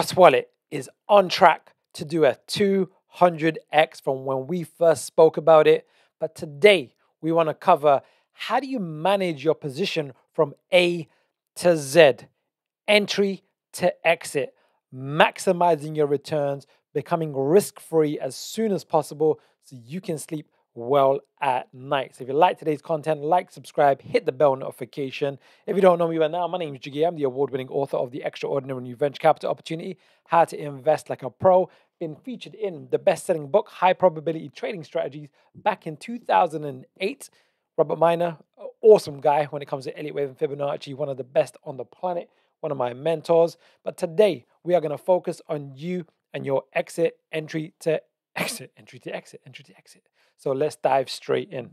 Cross Wallet is on track to do a 200x from when we first spoke about it. But today, we want to cover how do you manage your position from A to Z, entry to exit, maximizing your returns, becoming risk free as soon as possible so you can sleep well at night. So if you like today's content, like, subscribe, hit the bell notification. If you don't know me by now, my name is Jagir. I'm the award-winning author of The Extraordinary New Venture Capital Opportunity, How to Invest Like a Pro. Been featured in the best-selling book, High Probability Trading Strategies, back in 2008. Robert Miner, awesome guy when it comes to Elliott Wave and Fibonacci, one of the best on the planet, one of my mentors. But today, we are going to focus on you and your exit, entry to exit, entry to exit, entry to exit. So let's dive straight in.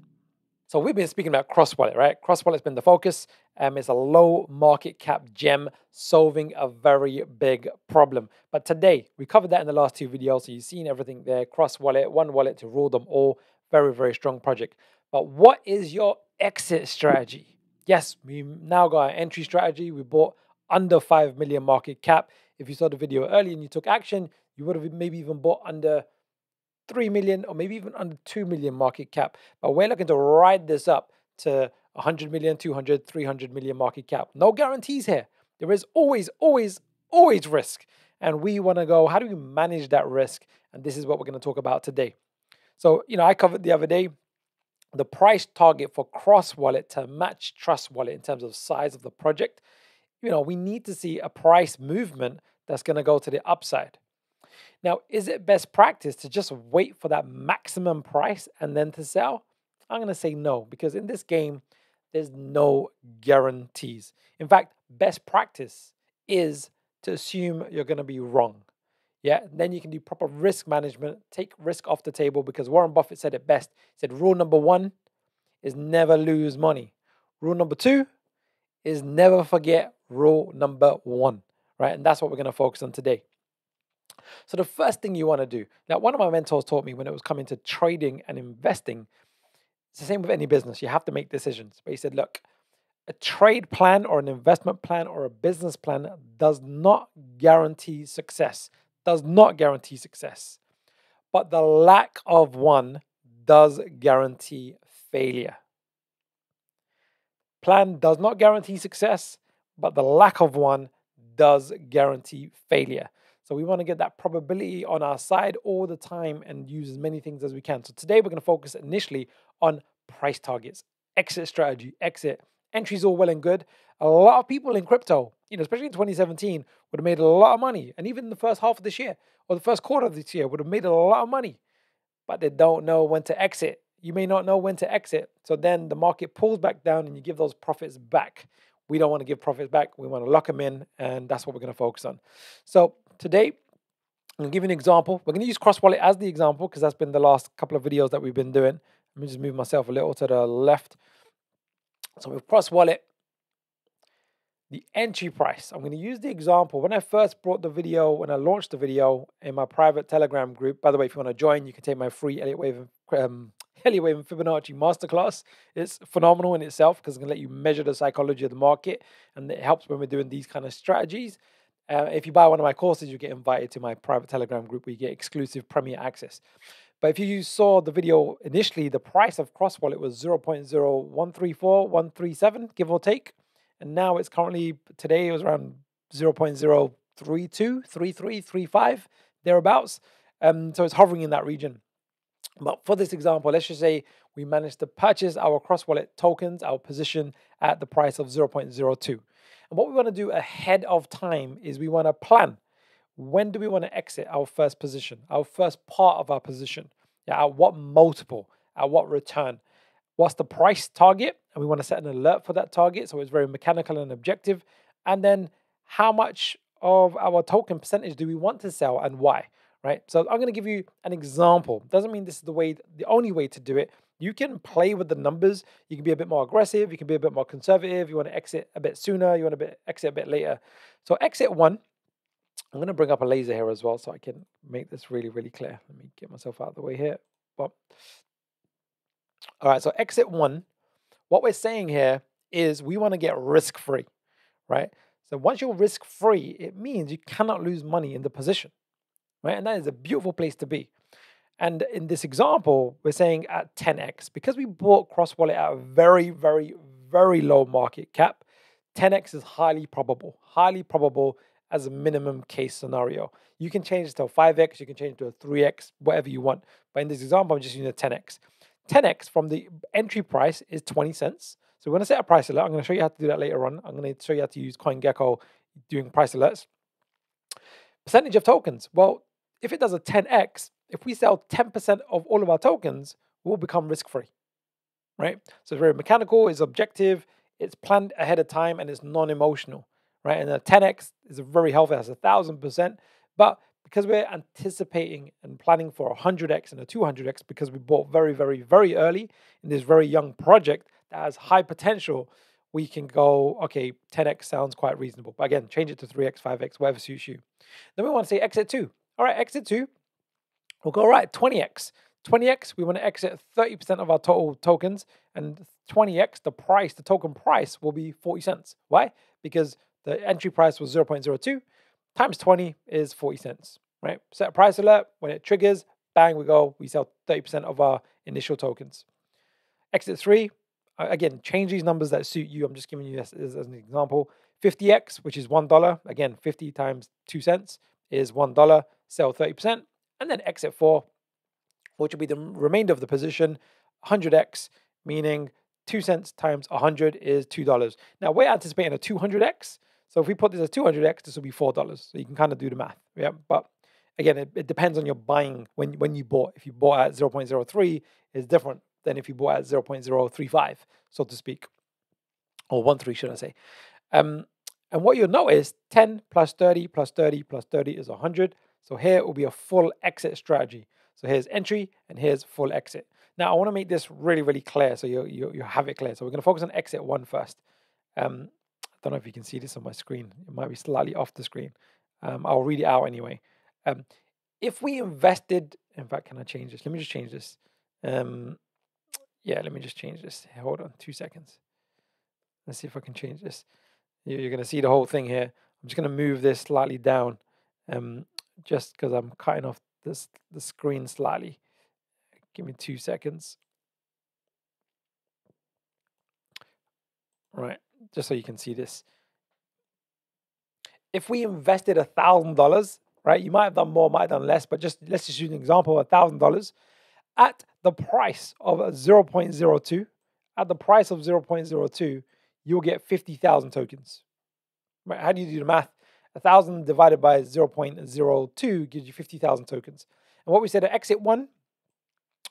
So we've been speaking about Cross Wallet, right? Cross Wallet's been the focus. Um, it's a low market cap gem solving a very big problem. But today we covered that in the last two videos, so you've seen everything there. Cross Wallet, one wallet to rule them all. Very very strong project. But what is your exit strategy? Yes, we now got an entry strategy. We bought under five million market cap. If you saw the video early and you took action, you would have maybe even bought under 3 million or maybe even under 2 million market cap. But we're looking to ride this up to 100 million, 200, 300 million market cap. No guarantees here. There is always, always, always risk. And we want to go, how do we manage that risk? And this is what we're going to talk about today. So, you know, I covered the other day the price target for Cross Wallet to match Trust Wallet in terms of size of the project. You know, we need to see a price movement that's going to go to the upside. Now, is it best practice to just wait for that maximum price and then to sell? I'm going to say no, because in this game, there's no guarantees. In fact, best practice is to assume you're going to be wrong. Yeah, then you can do proper risk management, take risk off the table because Warren Buffett said it best. He said, Rule number one is never lose money. Rule number two is never forget rule number one, right? And that's what we're going to focus on today. So the first thing you want to do, now one of my mentors taught me when it was coming to trading and investing, it's the same with any business. You have to make decisions. But he said, look, a trade plan or an investment plan or a business plan does not guarantee success. Does not guarantee success. But the lack of one does guarantee failure. Plan does not guarantee success, but the lack of one does guarantee failure. So we want to get that probability on our side all the time and use as many things as we can. So today we're going to focus initially on price targets, exit strategy, exit. Entries all well and good. A lot of people in crypto, you know, especially in 2017, would have made a lot of money. And even in the first half of this year or the first quarter of this year would have made a lot of money. But they don't know when to exit. You may not know when to exit. So then the market pulls back down and you give those profits back. We don't want to give profits back. We want to lock them in. And that's what we're going to focus on. So Today, to give you an example. We're going to use Cross Wallet as the example because that's been the last couple of videos that we've been doing. Let me just move myself a little to the left. So with Cross Wallet, the entry price. I'm going to use the example. When I first brought the video, when I launched the video in my private Telegram group, by the way, if you want to join, you can take my free Elliott Wave, um, Elliott Wave and Fibonacci masterclass. It's phenomenal in itself because it's going to let you measure the psychology of the market and it helps when we're doing these kind of strategies. Uh, if you buy one of my courses, you get invited to my private Telegram group where you get exclusive premier access. But if you saw the video initially, the price of Cross Wallet was 0.0134137, give or take. And now it's currently, today it was around 0.032, 33, 35, thereabouts. Um, so it's hovering in that region. But for this example, let's just say we managed to purchase our Cross Wallet tokens, our position at the price of 0.02. And what we want to do ahead of time is we want to plan. When do we want to exit our first position, our first part of our position? Yeah, at what multiple, at what return? What's the price target? And we want to set an alert for that target. So it's very mechanical and objective. And then how much of our token percentage do we want to sell and why? Right. So I'm going to give you an example. Doesn't mean this is the way, the only way to do it, you can play with the numbers. You can be a bit more aggressive. You can be a bit more conservative. You want to exit a bit sooner. You want to exit a bit later. So exit one, I'm going to bring up a laser here as well so I can make this really, really clear. Let me get myself out of the way here. Well, all right, so exit one, what we're saying here is we want to get risk free, right? So once you're risk free, it means you cannot lose money in the position, right? And that is a beautiful place to be. And in this example, we're saying at 10x, because we bought Cross Wallet at a very, very, very low market cap, 10x is highly probable, highly probable as a minimum case scenario. You can change it to a 5x, you can change it to a 3x, whatever you want. But in this example, I'm just using a 10x. 10x from the entry price is 20 cents. So we're going to set a price alert. I'm going to show you how to do that later on. I'm going to show you how to use CoinGecko doing price alerts. Percentage of tokens. Well, if it does a 10x, if we sell 10% of all of our tokens, we'll become risk free, right? So it's very mechanical, it's objective, it's planned ahead of time, and it's non emotional, right? And a 10x is a very healthy, that's a thousand percent. But because we're anticipating and planning for a 100x and a 200x because we bought very, very, very early in this very young project that has high potential, we can go, okay, 10x sounds quite reasonable. But again, change it to 3x, 5x, whatever suits you. Then we want to say exit two. All right, exit two. We'll go, all right, 20x. 20x, we want to exit 30% of our total tokens, and 20x, the price, the token price will be 40 cents. Why? Because the entry price was 0.02 times 20 is 40 cents, right? Set a price alert. When it triggers, bang, we go, we sell 30% of our initial tokens. Exit three, again, change these numbers that suit you. I'm just giving you this as, as an example. 50x, which is $1. Again, 50 times 2 cents is $1. Sell 30%. And then exit four, which will be the remainder of the position, 100x, meaning 2 cents times 100 is $2. Now, we're anticipating a 200x. So if we put this as 200x, this will be $4. So you can kind of do the math. Yeah. But again, it, it depends on your buying when, when you bought. If you bought at 0.03, it's different than if you bought at 0.035, so to speak, or 1.3, should I say. Um, and what you'll notice 10 plus 30 plus 30 plus 30 is 100. So here it will be a full exit strategy. So here's entry and here's full exit. Now I want to make this really, really clear so you, you, you have it clear. So we're going to focus on exit one first. Um, I don't know if you can see this on my screen. It might be slightly off the screen. Um, I'll read it out anyway. Um, if we invested, in fact, can I change this? Let me just change this. Um, yeah, let me just change this. Hold on two seconds. Let's see if I can change this. You're going to see the whole thing here. I'm just going to move this slightly down um, just because I'm cutting off this the screen slightly. Give me two seconds. Right, just so you can see this. If we invested a thousand dollars, right, you might have done more, might have done less, but just let's just use an example of a thousand dollars at the price of 0.02, at the price of 0.02, you'll get 50,000 tokens. Right? How do you do the math? 1,000 divided by 0.02 gives you 50,000 tokens. And what we said at exit one,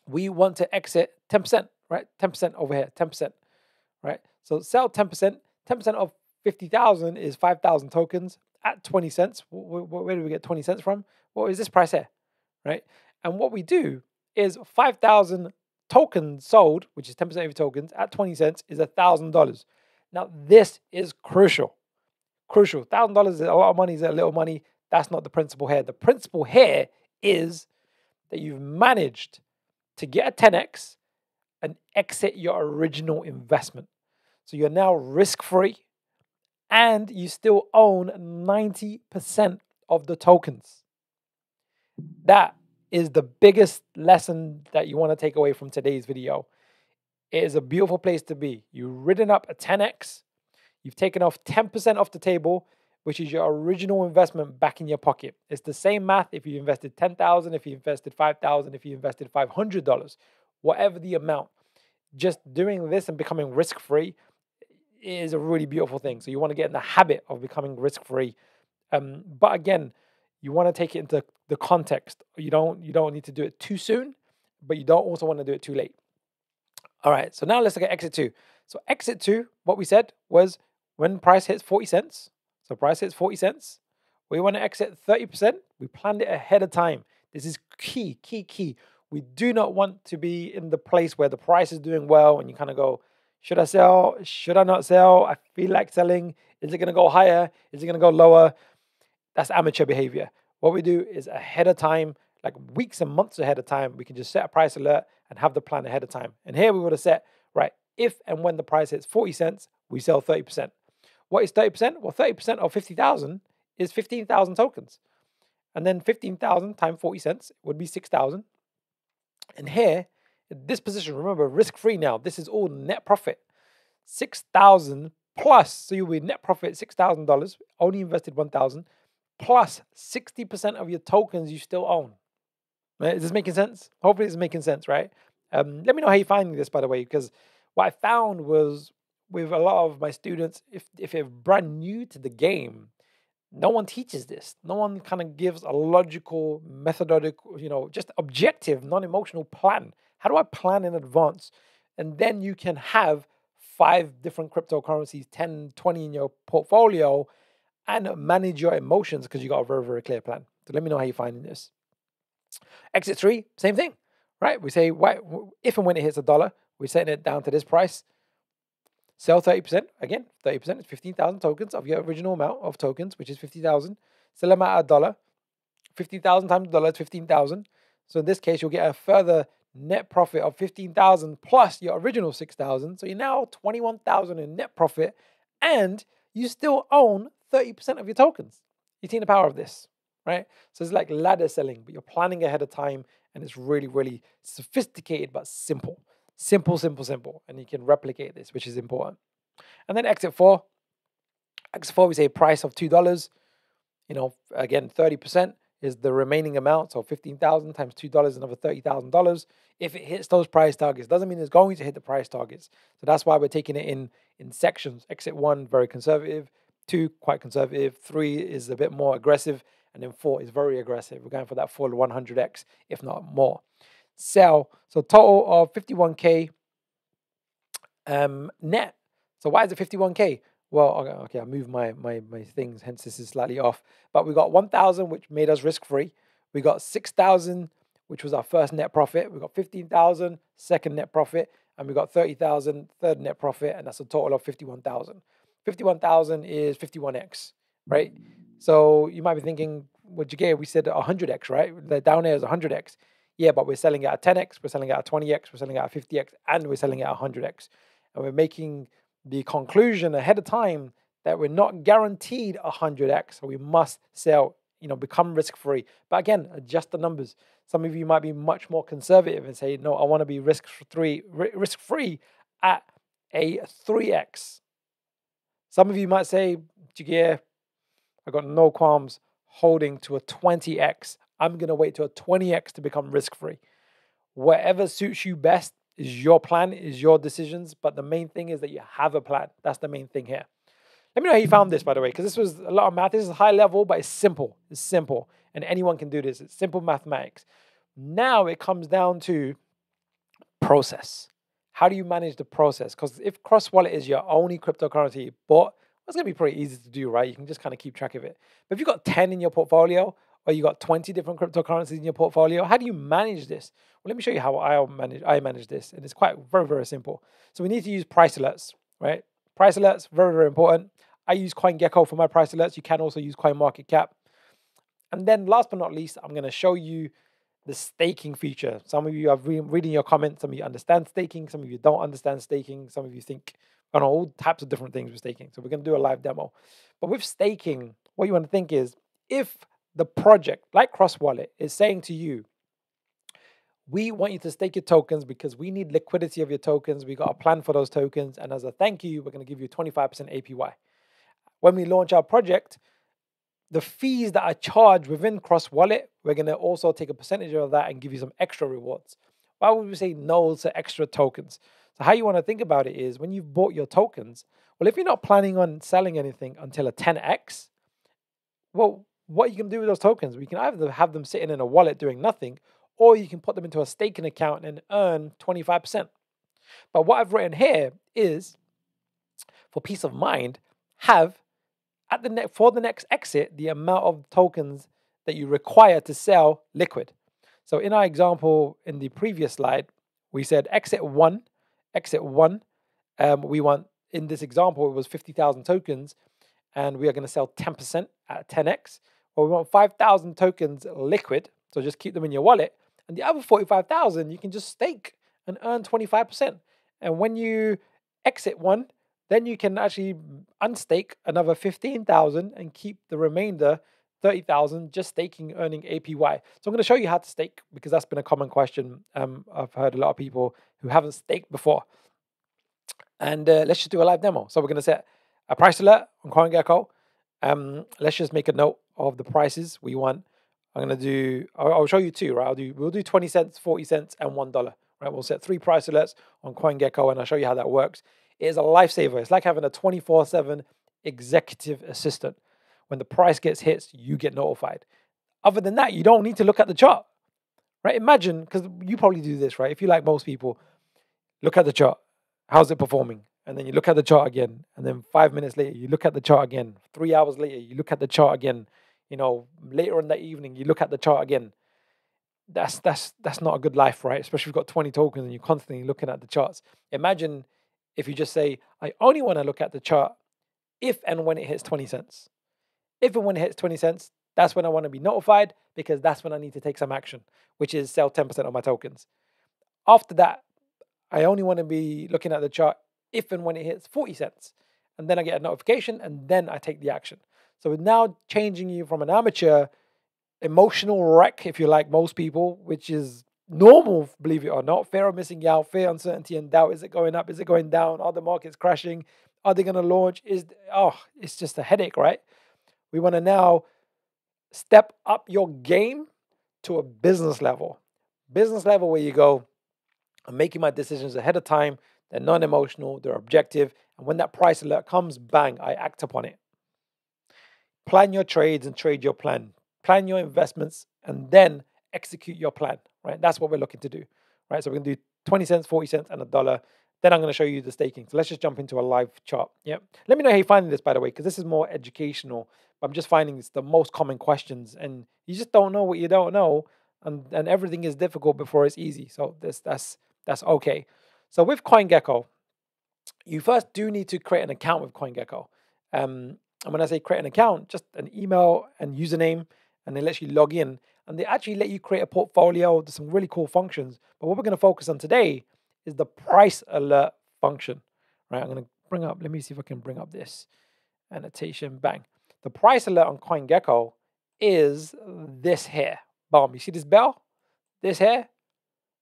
we want to exit 10%, right? 10% over here, 10%, right? So sell 10%, 10% of 50,000 is 5,000 tokens at 20 cents. Where, do we get 20 cents from? What is this price here, right? And what we do is 5,000 tokens sold, which is 10% of your tokens, at 20 cents is $1,000. Now, this is crucial. Crucial. $1,000 is a lot of money, is a little money. That's not the principle here. The principle here is that you've managed to get a 10x and exit your original investment. So you're now risk free and you still own 90% of the tokens. That is the biggest lesson that you want to take away from today's video. It is a beautiful place to be. You've ridden up a 10x, you've taken off 10% off the table, which is your original investment back in your pocket. It's the same math if you invested 10,000, if you invested 5,000, if you invested $500, whatever the amount. Just doing this and becoming risk free is a really beautiful thing. So you want to get in the habit of becoming risk free. Um, but again, you want to take it into the context. You don't you don't need to do it too soon, but you don't also want to do it too late. All right, so now let's look at exit two. So exit two, what we said was when price hits 40 cents, so price hits 40 cents, we want to exit 30%. We planned it ahead of time. This is key, key, key. We do not want to be in the place where the price is doing well and you kind of go, should I sell? Should I not sell? I feel like selling. Is it going to go higher? Is it going to go lower? That's amateur behavior. What we do is ahead of time, like weeks and months ahead of time, we can just set a price alert and have the plan ahead of time. And here we would have set, right, if and when the price hits 40 cents, we sell 30%. What is 30%? Well, 30% of 50,000 is 15,000 tokens. And then 15,000 times 40 cents would be 6,000. And here, this position, remember, risk free now. This is all net profit. 6,000 plus, so you'll be net profit $6,000, only invested 1,000, plus 60% of your tokens you still own. Is this making sense? Hopefully, it's making sense, right? Um, let me know how you're finding this, by the way, because what I found was with a lot of my students, if if they're brand new to the game, no one teaches this. No one kind of gives a logical, methodological, you know, just objective, non-emotional plan. How do I plan in advance? And then you can have five different cryptocurrencies, 10, 20 in your portfolio and manage your emotions because you got a very, very clear plan. So let me know how you're finding this. Exit three, same thing, right? We say why, if and when it hits a dollar, we're setting it down to this price. Sell 30%. Again, 30% is 15,000 tokens of your original amount of tokens, which is 50,000. Sell them at a dollar. 50,000 times a dollar is 15,000. So in this case, you'll get a further net profit of 15,000 plus your original 6,000. So you're now 21,000 in net profit and you still own 30% of your tokens. You see the power of this, right? So it's like ladder selling, but you're planning ahead of time and it's really, really sophisticated but simple. Simple, simple, simple. And you can replicate this, which is important. And then exit four. Exit four, we say price of $2. You know, again, 30% is the remaining amount. So 15,000 times $2, another $30,000. If it hits those price targets, doesn't mean it's going to hit the price targets. So that's why we're taking it in in sections. Exit one, very conservative. Two, quite conservative. Three is a bit more aggressive. And then four is very aggressive. We're going for that full 100x, if not more sell. So total of 51k um, net. So why is it 51k? Well, okay, okay, I moved my my my things, hence this is slightly off. But we got 1,000, which made us risk free. We got 6,000, which was our first net profit. We got 15,000, second net profit, and we got 30,000, third net profit, and that's a total of 51,000. 51,000 is 51x, right? So you might be thinking, well, Jagir, we said 100x, right? The down there is 100x. Yeah, but we're selling at 10x, we're selling at 20x, we're selling at 50x, and we're selling at 100x. And we're making the conclusion ahead of time that we're not guaranteed a 100x, so we must sell, you know, become risk free. But again, adjust the numbers. Some of you might be much more conservative and say, no, I want to be risk free, risk free at a 3x. Some of you might say, Jagir, I got no qualms holding to a 20x. I'm going to wait till 20x to become risk free. Whatever suits you best is your plan, is your decisions. But the main thing is that you have a plan. That's the main thing here. Let me know how you found this, by the way, because this was a lot of math. This is high level, but it's simple. It's simple. And anyone can do this. It's simple mathematics. Now it comes down to process. How do you manage the process? Because if Cross Wallet is your only cryptocurrency you bought, that's going to be pretty easy to do, right? You can just kind of keep track of it. But if you've got 10 in your portfolio, or you got 20 different cryptocurrencies in your portfolio. How do you manage this? Well, let me show you how I manage I manage this. And it's quite very, very simple. So we need to use price alerts, right? Price alerts, very, very important. I use CoinGecko for my price alerts. You can also use CoinMarketCap. And then last but not least, I'm going to show you the staking feature. Some of you are re- reading your comments. Some of you understand staking. Some of you don't understand staking. Some of you think, on all types of different things with staking. So we're going to do a live demo. But with staking, what you want to think is if the project, like Cross Wallet, is saying to you, we want you to stake your tokens because we need liquidity of your tokens. We got a plan for those tokens. And as a thank you, we're going to give you 25% APY. When we launch our project, the fees that are charged within Cross Wallet, we're going to also take a percentage of that and give you some extra rewards. Why would we say no to extra tokens? So, how you want to think about it is when you've bought your tokens, well, if you're not planning on selling anything until a 10x, well, what you can do with those tokens. We can either have them sitting in a wallet doing nothing, or you can put them into a staking account and earn 25%. But what I've written here is for peace of mind, have at the ne- for the next exit the amount of tokens that you require to sell liquid. So in our example in the previous slide, we said exit one, exit one. Um, we want in this example it was 50,000 tokens, and we are going to sell 10% at 10x or we want 5,000 tokens liquid, so just keep them in your wallet. And the other 45,000 you can just stake and earn 25%. And when you exit one, then you can actually unstake another 15,000 and keep the remainder 30,000 just staking earning APY. So I'm going to show you how to stake because that's been a common question. Um, I've heard a lot of people who haven't staked before. And uh, let's just do a live demo. So we're going to set a price alert on CoinGecko. Um, let's just make a note of the prices we want. I'm to do, I'll, I'll show you two, right? I'll do, we'll do 20 cents, 40 cents, and $1, right? We'll set three price alerts on CoinGecko and I'll show you how that works. It is a lifesaver. It's like having a 24 7 executive assistant. When the price gets hit, you get notified. Other than that, you don't need to look at the chart, right? Imagine, because you probably do this, right? If you like most people, look at the chart. How's it performing? And then you look at the chart again. And then five minutes later, you look at the chart again. Three hours later, you look at the chart again. You know, later in the evening, you look at the chart again. That's that's that's not a good life, right? Especially if you've got 20 tokens and you're constantly looking at the charts. Imagine if you just say, I only want to look at the chart if and when it hits 20 cents. If and when it hits 20 cents, that's when I want to be notified because that's when I need to take some action, which is sell 10% of my tokens. After that, I only want to be looking at the chart if and when it hits 40 cents. And then I get a notification and then I take the action. So it's now changing you from an amateur emotional wreck, if you like, most people, which is normal, believe it or not. Fear of missing out, fear, uncertainty, and doubt. Is it going up? Is it going down? Are the markets crashing? Are they going to launch? Is oh, it's just a headache, right? We want to now step up your game to a business level. Business level where you go, I'm making my decisions ahead of time. They're non emotional, they're objective. And when that price alert comes, bang, I act upon it. Plan your trades and trade your plan. Plan your investments and then execute your plan, right? That's what we're looking to do, right? So we're going to do 20 cents, 40 cents, and a dollar. Then I'm going to show you the staking. So let's just jump into a live chart. Yeah. Let me know how you're finding this, by the way, because this is more educational. I'm just finding it's the most common questions, and you just don't know what you don't know, and, and everything is difficult before it's easy. So this that's that's okay. So with CoinGecko, you first do need to create an account with CoinGecko. Um, and when I say create an account, just an email and username, and they let you log in, and they actually let you create a portfolio. There's some really cool functions. But what we're going to focus on today is the price alert function. Right? I'm going to bring up. Let me see if I can bring up this annotation. Bang. The price alert on CoinGecko is this here. Boom. You see this bell? This here?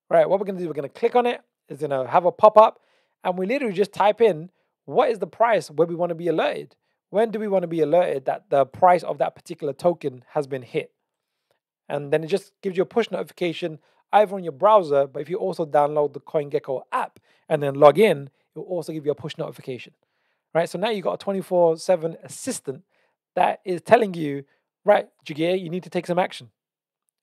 Right. What we're going to do, we're going to click on it. It's going to have a pop up. And we literally just type in what is the price where we want to be alerted. When do we want to be alerted that the price of that particular token has been hit? And then it just gives you a push notification either on your browser, but if you also download the CoinGecko app and then log in, it will also give you a push notification. Right? So now you've got a 24 7 assistant that is telling you, right, Jagir, you need to take some action.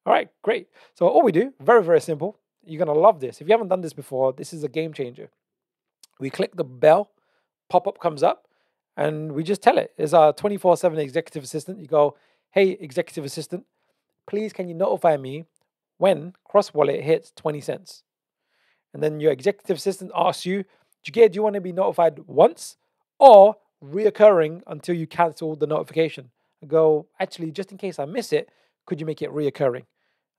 All right, great. So all we do, very, very simple. You're going to love this. If you haven't done this before, this is a game changer. We click the bell, pop up comes up, and we just tell it. It's our 24 7 executive assistant. You go, hey, executive assistant, please can you notify me when Cross Wallet hits 20 cents? And then your executive assistant asks you, Jagir, do you want to be notified once or reoccurring until you cancel the notification? I go, actually, just in case I miss it, could you make it reoccurring?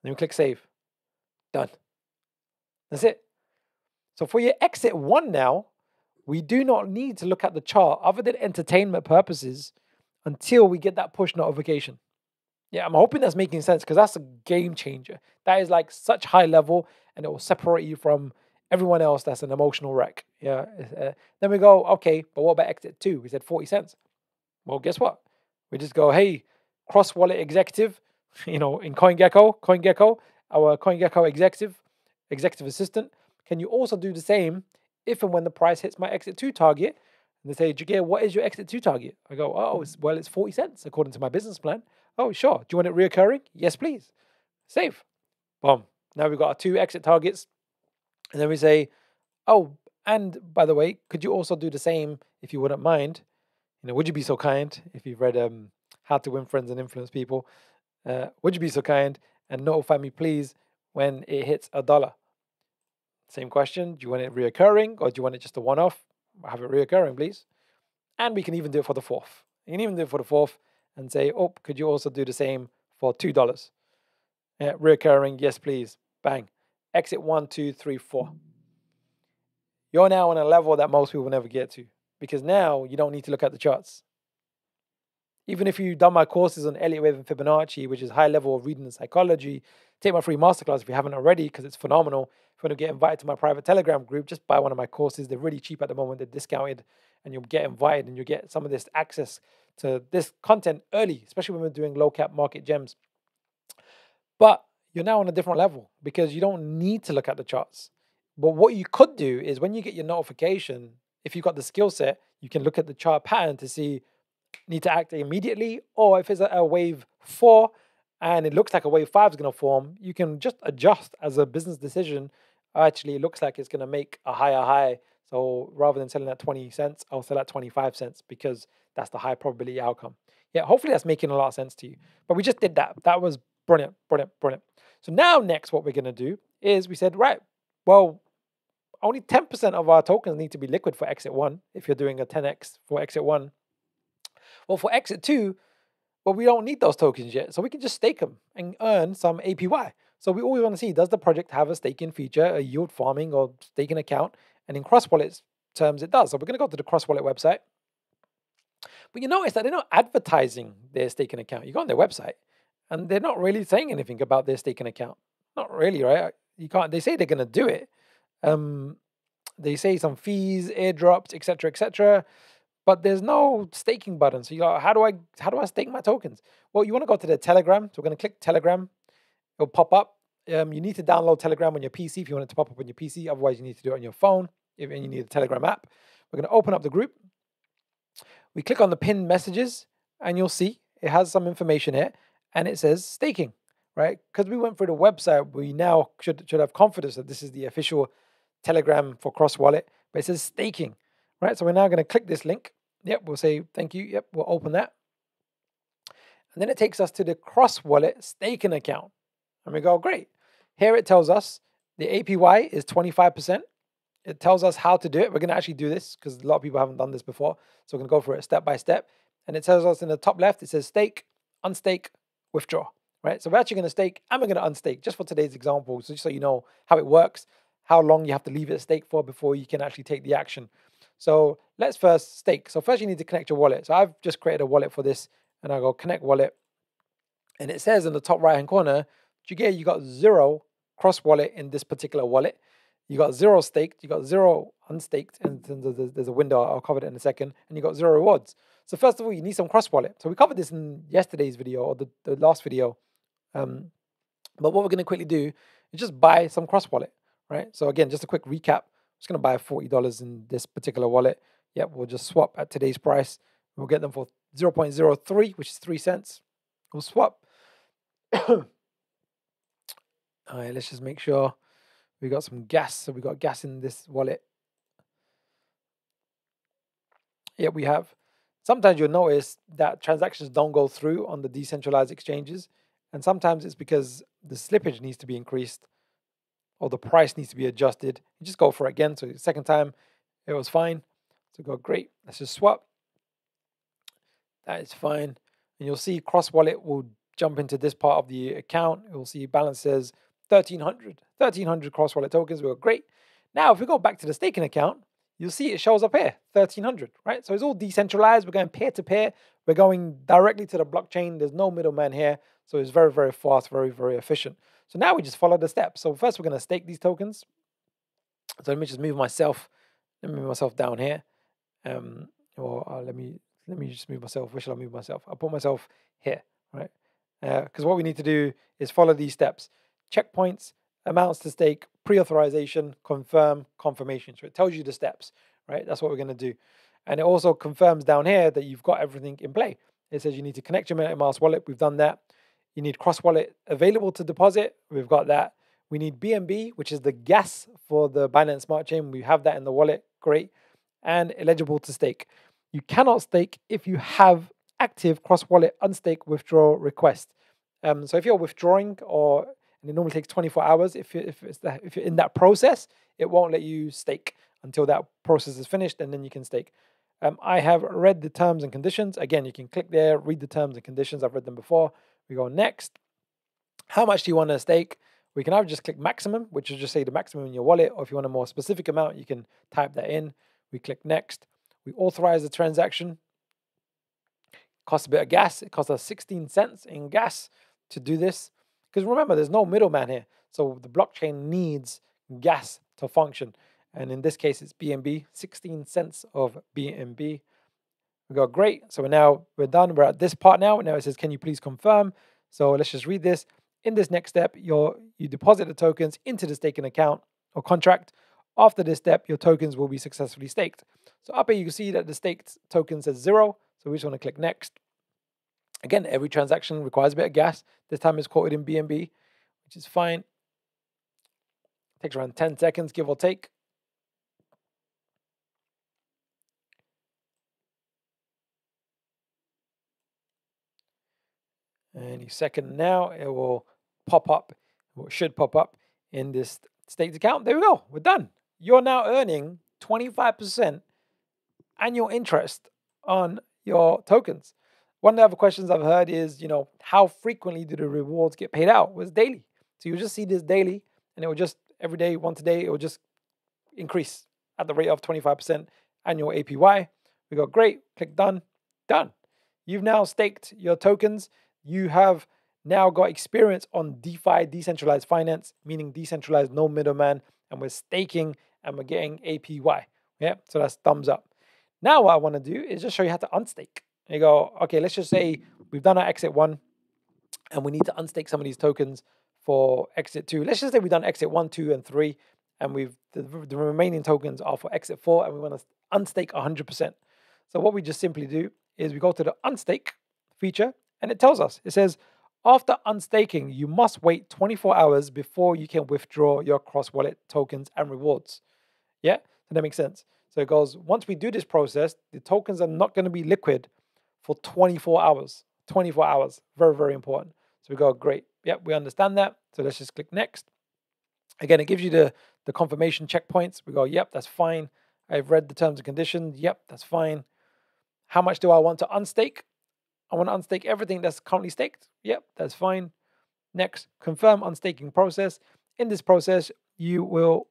Then we click save. Done. That's it. So for your exit one now, we do not need to look at the chart other than entertainment purposes until we get that push notification. Yeah, I'm hoping that's making sense because that's a game changer. That is like such high level and it will separate you from everyone else that's an emotional wreck. Yeah. Uh, then we go, okay, but what about exit two? We said 40 cents. Well, guess what? We just go, hey, cross wallet executive, you know, in CoinGecko, CoinGecko, our CoinGecko executive, executive assistant, can you also do the same if and when the price hits my exit two target? And they say, Jagir, what is your exit two target? I go, oh, it's, well, it's 40 cents according to my business plan. Oh, sure. Do you want it reoccurring? Yes, please. Save. Boom. Now we've got our two exit targets. And then we say, oh, and by the way, could you also do the same if you wouldn't mind? You know, would you be so kind if you've read um, How to Win Friends and Influence People? Uh, would you be so kind and notify me, please, when it hits a dollar? Same question. Do you want it reoccurring or do you want it just a one off? Have it reoccurring, please. And we can even do it for the fourth. You can even do it for the fourth and say, oh, could you also do the same for $2? Yeah, recurring, yes, please. Bang. Exit one, two, three, four. You're now on a level that most people never get to. because now you don't need to look at the charts. Even if you've done my courses on Elliott Wave and Fibonacci, which is high level of reading and psychology, take my free masterclass if you haven't already, because it's phenomenal. If you want to get invited to my private Telegram group, just buy one of my courses. They're really cheap at the moment, they're discounted, and you'll get invited and you'll get some of this access to this content early, especially when we're doing low cap market gems. But you're now on a different level because you don't need to look at the charts. But what you could do is when you get your notification, if you've got the skill set, you can look at the chart pattern to see need to act immediately, or if it's a, wave four and it looks like a wave five is going to form, you can just adjust as a business decision. Actually, it looks like it's going to make a higher high. So rather than selling at 20 cents, I'll sell at 25 cents because that's the high probability outcome. Yeah, hopefully that's making a lot of sense to you. But we just did that. That was brilliant, brilliant, brilliant. So now, next, what we're going to do is we said, right, well, only 10% of our tokens need to be liquid for exit one if you're doing a 10x for exit one. Well, for exit two, well, we don't need those tokens yet. So we can just stake them and earn some APY. So we always want to see does the project have a staking feature, a yield farming or staking account? And in cross wallet terms, it does. So we're going to go to the cross wallet website. But you notice that they're not advertising their staking account. You go on their website and they're not really saying anything about their staking account. Not really, right? You can't. They say they're going to do it. Um, they say some fees, airdrops, etc., etc but there's no staking button. So you go, how do I how do I stake my tokens? Well, you want to go to the Telegram. So we're going to click Telegram. It'll pop up. Um, you need to download Telegram on your PC if you want it to pop up on your PC. Otherwise, you need to do it on your phone. If, and you need a Telegram app. We're going to open up the group. We click on the pinned messages, and you'll see it has some information here, and it says staking, right? Because we went through the website, we now should should have confidence that this is the official Telegram for Cross Wallet, but it says staking, right? So we're now going to click this link Yep, we'll say thank you. Yep, we'll open that. And then it takes us to the cross wallet staking account. And we go, great. Here it tells us the APY is 25%. It tells us how to do it. We're going to actually do this because a lot of people haven't done this before. So we're going to go for it step by step. And it tells us in the top left, it says stake, unstake, withdraw. Right? So we're actually going to stake and we're going to unstake just for today's example. So just so you know how it works, how long you have to leave it stake for before you can actually take the action. So let's first stake. So first you need to connect your wallet. So I've just created a wallet for this and I go connect wallet. And it says in the top right hand corner, you get you got zero cross wallet in this particular wallet. You got zero staked, you got zero unstaked, and there's a window, I'll cover it in a second, and you got zero rewards. So first of all, you need some cross wallet. So we covered this in yesterday's video or the, the last video. Um, but what we're going to quickly do is just buy some cross wallet, right? So again, just a quick recap just going to buy $40 in this particular wallet. Yep, we'll just swap at today's price. We'll get them for 0.03, which is 3 cents. We'll swap. All right, let's just make sure we got some gas. So we got gas in this wallet. Yeah, we have. Sometimes you'll notice that transactions don't go through on the decentralized exchanges. And sometimes it's because the slippage needs to be increased or the price needs to be adjusted, you just go for it again. So the second time it was fine. So go, great, let's just swap. That is fine. And you'll see cross wallet will jump into this part of the account. You'll see balance says 1300, 1300 cross wallet tokens. We are great. Now, if we go back to the staking account, you'll see it shows up here 1300, right? So it's all decentralized. We're going peer to peer. We're going directly to the blockchain. There's no middleman here. So it's very, very fast, very, very efficient. So now we just follow the steps. So first we're going to stake these tokens. So let me just move myself. Let me move myself down here. Um, or uh, let me let me just move myself. Where shall I move myself? I'll put myself here, right? Because uh, what we need to do is follow these steps: checkpoints, amounts to stake, pre-authorization, confirm, confirmation. So it tells you the steps, right? That's what we're going to do, and it also confirms down here that you've got everything in play. It says you need to connect your MetaMask wallet. We've done that. You need cross wallet available to deposit. We've got that. We need BNB, which is the gas for the Binance Smart Chain. We have that in the wallet. Great. And eligible to stake. You cannot stake if you have active cross wallet unstake withdrawal request. Um, so if you're withdrawing or and it normally takes 24 hours, if, you, if, it's the, if you're in that process, it won't let you stake until that process is finished and then you can stake. Um, I have read the terms and conditions. Again, you can click there, read the terms and conditions. I've read them before. We go next. How much do you want to stake? We can either just click maximum, which is just say the maximum in your wallet, or if you want a more specific amount, you can type that in. We click next. We authorize the transaction. Costs a bit of gas. It costs us 16 cents in gas to do this. Because remember, there's no middleman here. So the blockchain needs gas to function. And in this case, it's BNB, 16 cents of BNB. We go, great. So we're now, we're done. We're at this part now. Now it says, can you please confirm? So let's just read this. In this next step, you you deposit the tokens into the staking account or contract. After this step, your tokens will be successfully staked. So up here, you can see that the staked token says zero. So we just want to click next. Again, every transaction requires a bit of gas. This time it's quoted in BNB, which is fine. Takes around 10 seconds, give or take. Any second now, it will pop up, or should pop up in this staked account. There we go. We're done. You're now earning 25% annual interest on your tokens. One of the other questions I've heard is, you know, how frequently do the rewards get paid out? Was daily. So you just see this daily, and it will just every day, once a day, it will just increase at the rate of 25% annual APY. We go great, click done, done. You've now staked your tokens. You have now got experience on DeFi, decentralized finance, meaning decentralized, no middleman, and we're staking and we're getting APY. Yeah, so that's thumbs up. Now, what I want to do is just show you how to unstake. You go, okay, let's just say we've done our exit one and we need to unstake some of these tokens for exit two. Let's just say we've done exit one, two, and three, and we've the, the remaining tokens are for exit four, and we want to unstake 100%. So what we just simply do is we go to the unstake feature, and it tells us, it says, after unstaking, you must wait 24 hours before you can withdraw your cross wallet tokens and rewards. Yeah, so that makes sense. So it goes, once we do this process, the tokens are not going to be liquid for 24 hours. 24 hours. Very, very important. So we go, great. Yep, we understand that. So let's just click next. Again, it gives you the, the confirmation checkpoints. We go, yep, that's fine. I've read the terms and conditions. Yep, that's fine. How much do I want to unstake? I want to unstake everything that's currently staked. Yep, that's fine. Next, confirm unstaking process. In this process, you will,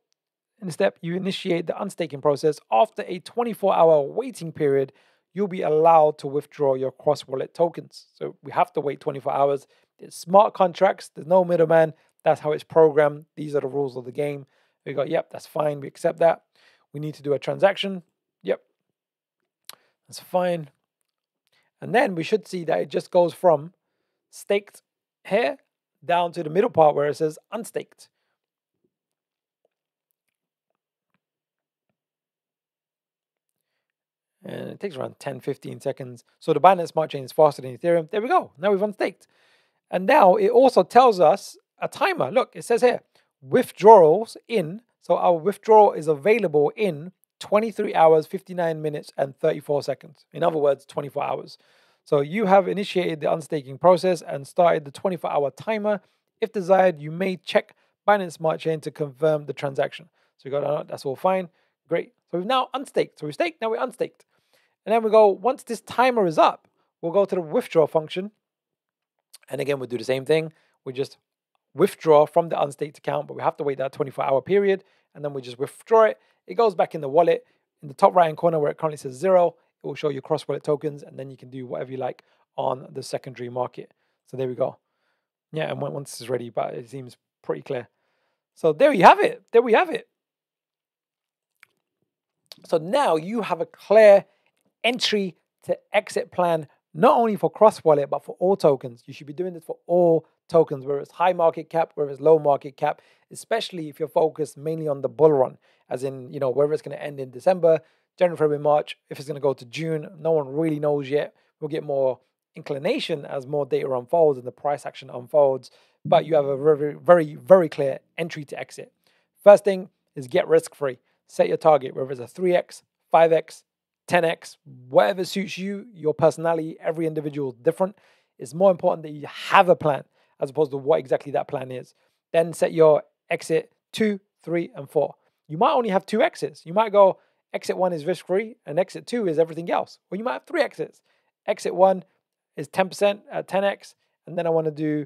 in step, you initiate the unstaking process. After a 24 hour waiting period, you'll be allowed to withdraw your cross wallet tokens. So we have to wait 24 hours. It's smart contracts, there's no middleman. That's how it's programmed. These are the rules of the game. We go, yep, that's fine. We accept that. We need to do a transaction. Yep, that's fine. And then we should see that it just goes from staked here down to the middle part where it says unstaked. And it takes around 10, 15 seconds. So the Binance Smart Chain is faster than Ethereum. There we go. Now we've unstaked. And now it also tells us a timer. Look, it says here withdrawals in. So our withdrawal is available in 23 hours, 59 minutes, and 34 seconds. In other words, 24 hours. So you have initiated the unstaking process and started the 24 hour timer. If desired, you may check Binance Smart Chain to confirm the transaction. So you go, that's all fine. Great. So we've now unstaked. So we staked, now we're unstaked. And then we go, once this timer is up, we'll go to the withdraw function. And again, we'll do the same thing. We just withdraw from the unstaked account, but we have to wait that 24 hour period. And then we just withdraw it. It goes back in the wallet. In the top right hand corner where it currently says zero, it will show you cross wallet tokens. And then you can do whatever you like on the secondary market. So there we go. Yeah, and once it's ready, but it seems pretty clear. So there you have it. There we have it. So now you have a clear entry to exit plan, not only for cross wallet, but for all tokens. You should be doing this for all tokens, whether it's high market cap, whether it's low market cap, especially if you're focused mainly on the bull run, as in, you know, whether it's going to end in December, January, February, March, if it's going to go to June, no one really knows yet. We'll get more inclination as more data unfolds and the price action unfolds, but you have a very, very, very clear entry to exit. First thing is get risk free. Set your target, whether it's a 3x, 5x, 10x, whatever suits you, your personality, every individual is different. It's more important that you have a plan as opposed to what exactly that plan is. Then set your exit two, three, and four. You might only have two exits. You might go, exit one is risk free, and exit two is everything else. Or you might have three exits. Exit one is 10% at 10x, and then I want to do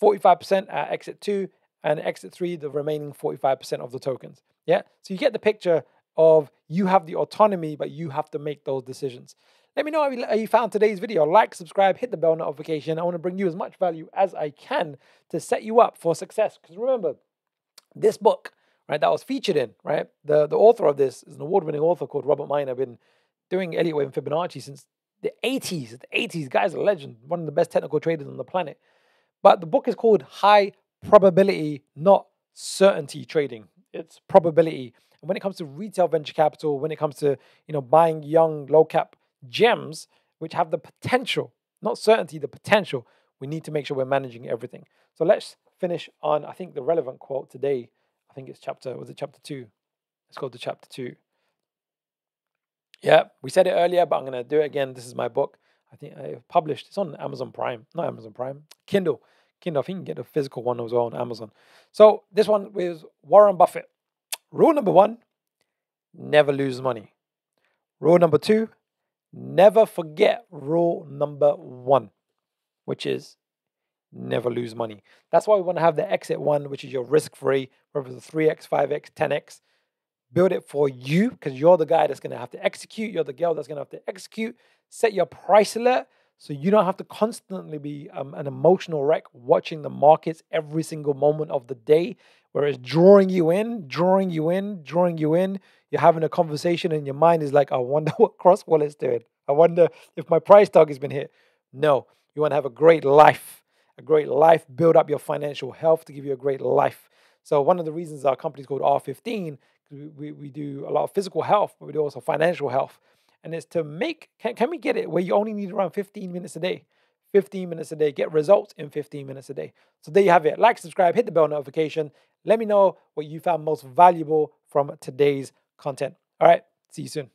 45% at exit two, and exit three, the remaining 45% of the tokens. Yeah. So you get the picture of you have the autonomy, but you have to make those decisions. Let me know how you found today's video. Like, subscribe, hit the bell notification. I want to bring you as much value as I can to set you up for success. Because remember, this book, right, that was featured in, right, the, the author of this is an award winning author called Robert Miner. I've been doing Elliott Wave and Fibonacci since the 80s. The 80s, guy's a legend, one of the best technical traders on the planet. But the book is called High Probability, Not Certainty Trading. It's probability. And when it comes to retail venture capital, when it comes to you know buying young low cap gems which have the potential, not certainty, the potential, we need to make sure we're managing everything. So let's finish on I think the relevant quote today. I think it's chapter was it chapter two? Let's go to chapter two. Yeah, we said it earlier, but I'm gonna do it again. This is my book. I think I published. It's on Amazon Prime, not Amazon Prime, Kindle. Kindle. I think you can get a physical one as well on Amazon. So this one was Warren Buffett. Rule number one: never lose money. Rule number two: never forget rule number one, which is never lose money. That's why we want to have the exit one, which is your risk free, whether it's 3x, 5x, 10x. Build it for you because you're the guy that's going to have to execute. You're the girl that's going to have to execute. Set your price alert so you don't have to constantly be um, an emotional wreck watching the markets every single moment of the day, where it's drawing you in, drawing you in, drawing you in. You're having a conversation and your mind is like, I wonder what Cross Wallet's doing. I wonder if my price tag has been hit. No, you want to have a great life, a great life, build up your financial health to give you a great life. So one of the reasons our company is called R15 we, we do a lot of physical health, but we do also financial health. And it's to make, can, can we get it where you only need around 15 minutes a day? 15 minutes a day, get results in 15 minutes a day. So there you have it. Like, subscribe, hit the bell notification. Let me know what you found most valuable from today's content. All right, see you soon.